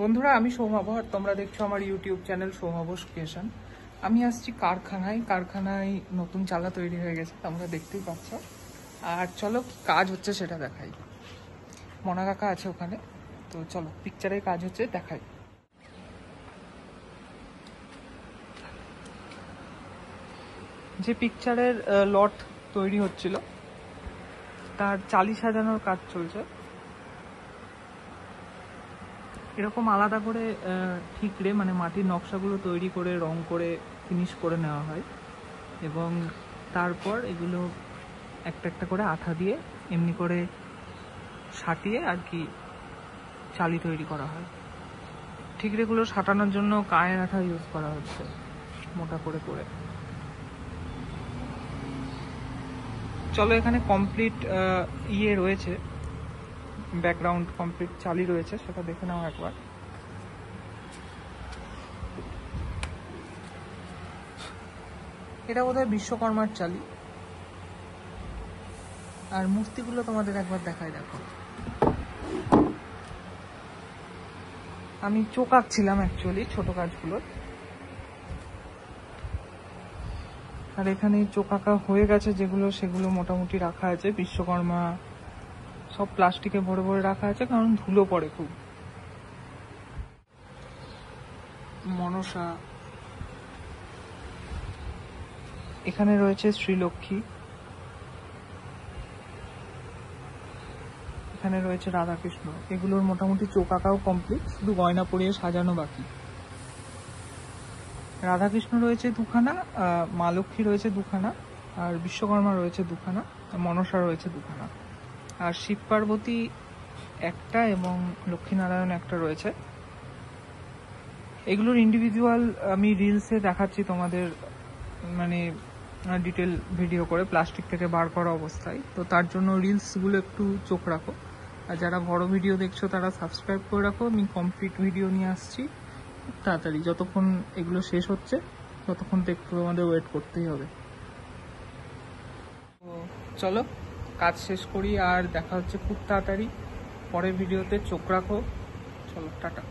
বন্ধুরা, আমি সৌমাভ আর তোমরা দেখছ আমার ইউটিউব চ্যানেল সৌমাভ ক্রিয়েশন আমি আসছি কারখানায়। কারখানায় নতুন চালা তৈরি হয়ে গেছে, তোমরা দেখতেই পাচ্ছ। আর চলো কাজ হচ্ছে সেটা দেখাই। মনা কাকা আছে ওখানে, তো চলো পিকচারে কাজ হচ্ছে দেখাই। যে পিকচারের লট তৈরি হচ্ছিল, তার চালি সাজানোর কাজ চলছে। এরকম আলাদা করে ঠিকরে মানে মাটির নকশাগুলো তৈরি করে, রং করে ফিনিশ করে নেওয়া হয়। এবং তারপর এগুলো একটা একটা করে আঠা দিয়ে এমনি করে সাটিয়ে আর কি চালি তৈরি করা হয়। ঠিকরেগুলো সাটানোর জন্য কায়ের আঠা ইউজ করা হচ্ছে, মোটা করে করে। চলো এখানে কমপ্লিট ইয়ে রয়েছে। ব্যাকগ্রাউন্ড কমপ্লিট চালি রয়েছে, সেটা দেখে নাও একবার। এটা বোধহয় বিশ্বকর্মার চালি। আর মূর্তিগুলো তোমাদের একবার দেখাই দেখো। আমি চোখ আঁকছিলাম অ্যাকচুয়ালি ছোট কাজগুলোর আর এখানে চোখ আঁকা হয়ে গেছে যেগুলো, সেগুলো মোটামুটি রাখা আছে বিশ্বকর্মা সব প্লাস্টিকে ভরে ভরে রাখা আছে, কারণ ধুলো পড়ে খুব। মনসা, এখানে রয়েছে শ্রীলক্ষ্মী। এখানে রয়েছে রাধাকৃষ্ণ। এগুলোর মোটামুটি চোখ আঁকাও কমপ্লিট শুধু গয়না পরিয়ে সাজানো বাকি। রাধাকৃষ্ণ রয়েছে দুখানা মা লক্ষ্মী রয়েছে দুখানা, আর বিশ্বকর্মা রয়েছে দুখানা মনসা রয়েছে দুখানা। আর শিব পার্বতী একটা এবং লক্ষ্মীনারায়ণ একটা রয়েছে। এগুলোর ইন্ডিভিজুয়াল আমি রিলসে দেখাচ্ছি তোমাদের মানে ডিটেল ভিডিও করে প্লাস্টিক থেকে বার করা অবস্থায়। তো তার জন্য রিলসগুলো একটু চোখ রাখো। আর যারা বড় ভিডিও দেখছ, তারা সাবস্ক্রাইব করে রাখো। আমি কমপ্লিট ভিডিও নিয়ে আসছি। তাড়াতাড়ি, যতক্ষণ এগুলো শেষ হচ্ছে, ততক্ষণ তো একটু আমাদের ওয়েট করতেই হবে। তো চলো কাজ শেষ করি আর দেখা হচ্ছে খুব তাড়াতাড়ি। পরের ভিডিওতে চোখ রাখো। চলো টাটা।